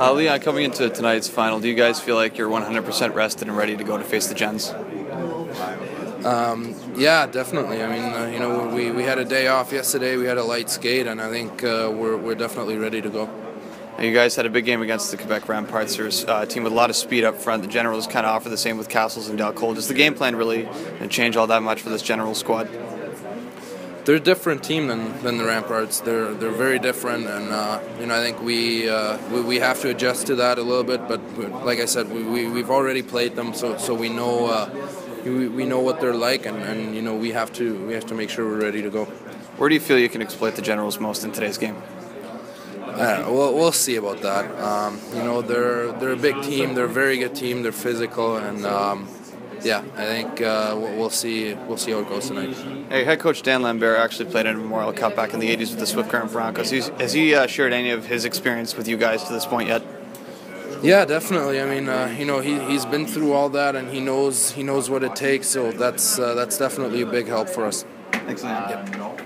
Uh, Leon, coming into tonight's final, do you guys feel like you're 100% rested and ready to go to face the Gens? Um, yeah, definitely. I mean, uh, you know, we, we had a day off yesterday. We had a light skate, and I think uh, we're, we're definitely ready to go. And you guys had a big game against the Quebec Remparts. There's uh, a team with a lot of speed up front. The Generals kind of offer the same with Cassels and Dal Colle. Does the game plan really change all that much for this General squad? They're a different team than, than the Remparts. They're they're very different, and uh, you know I think we, uh, we, we have to adjust to that a little bit. But like I said, we, we we've already played them, so so we know uh, we, we know what they're like, and, and you know we have to we have to make sure we're ready to go. Where do you feel you can exploit the Generals most in today's game? Uh, we'll, we'll see about that. Um, you know, they're they're a big team. They're a very good team. They're physical, and um, yeah, I think uh, we'll see we'll see how it goes tonight. Hey, head coach Dan Lambert actually played in a Memorial Cup back in the '80s with the Swift Current Broncos. He's, has he uh, shared any of his experience with you guys to this point yet? Yeah, definitely. I mean, uh, you know, he he's been through all that, and he knows he knows what it takes. So that's uh, that's definitely a big help for us. Excellent. Yep.